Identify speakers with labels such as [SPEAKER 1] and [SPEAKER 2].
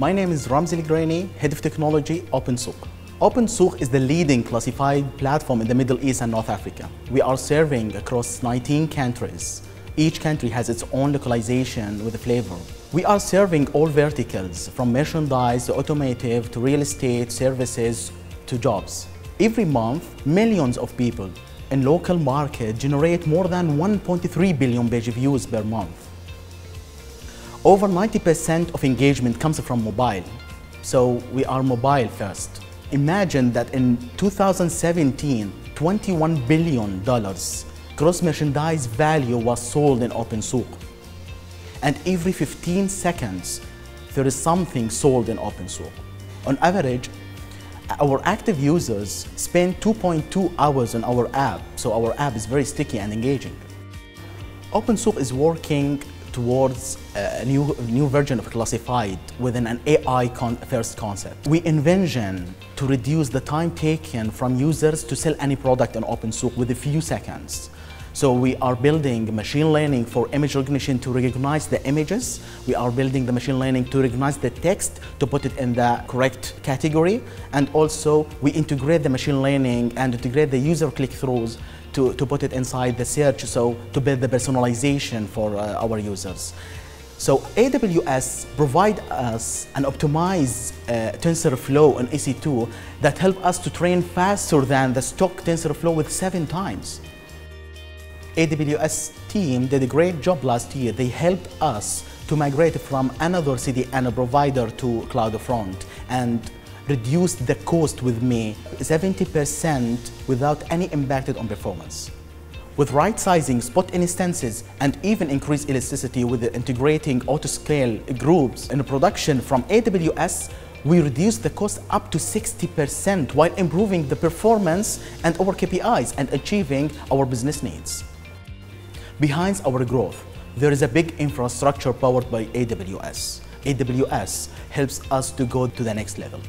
[SPEAKER 1] My name is Ramzi Alqrainy, Head of Technology, OpenSooq. OpenSooq is the leading classified platform in the Middle East and North Africa. We are serving across 19 countries. Each country has its own localization with a flavor. We are serving all verticals, from merchandise to automotive to real estate, services to jobs. Every month, millions of people in local market generate more than 1.3 billion page views per month. Over 90% of engagement comes from mobile, so we are mobile first. Imagine that in 2017, $21 billion gross merchandise value was sold in OpenSooq. And every 15 seconds, there is something sold in OpenSooq. On average, our active users spend 2.2 hours on our app, so our app is very sticky and engaging. OpenSooq is working towards uh, a new, new version of classified within an AI con first concept. We envision to reduce the time taken from users to sell any product on OpenSooq with a few seconds. So we are building machine learning for image recognition to recognize the images. We are building the machine learning to recognize the text to put it in the correct category. And also we integrate the machine learning and integrate the user click-throughs to, to put it inside the search, so to build the personalization for uh, our users. So AWS provide us an optimized uh, TensorFlow on EC2 that help us to train faster than the stock TensorFlow with seven times. AWS team did a great job last year. They helped us to migrate from another CDN provider to CloudFront and reduce the cost with me 70% without any impact on performance. With right sizing spot instances and even increased elasticity with integrating auto-scale groups in production from AWS, we reduced the cost up to 60% while improving the performance and our KPIs and achieving our business needs. Behind our growth, there is a big infrastructure powered by AWS. AWS helps us to go to the next level.